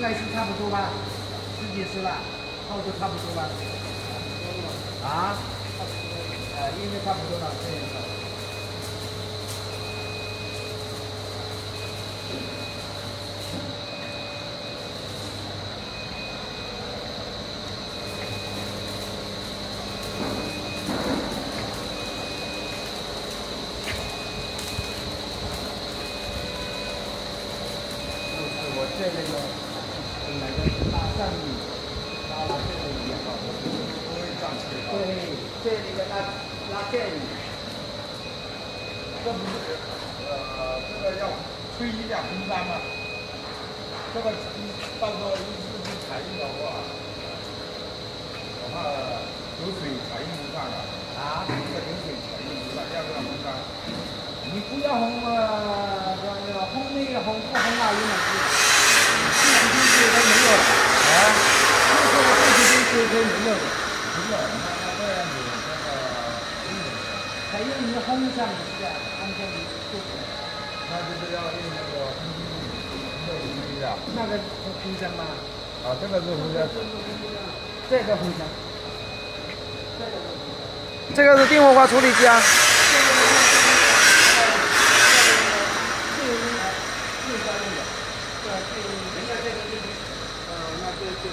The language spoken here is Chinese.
该是差不多吧？十几次了，差不多差不多吧？啊？呃，应该差不多了，这样子。我这那个那个大上米，拉拉这个鱼啊，对，这那个拉拉电鱼，这不是呃，这个要吹一辆风扇吗？这个到时候一次性采用的话，我怕有水采用不上了。啊，这个有水采用不上，要不要风扇？你不要烘啊，这个烘那个烘不烘啊，有不是，那那这样子，那个采用的是采用一个风扇支架，安装于柜，那就是要用那个喷淋器，喷淋器啊，那个是喷枪吗？啊，这个是喷枪，这个是喷，这个是，电火花处理机啊。这个是电火花，呃，那个是电音啊，电箱用的，对，电，人家这个是呃，那这电。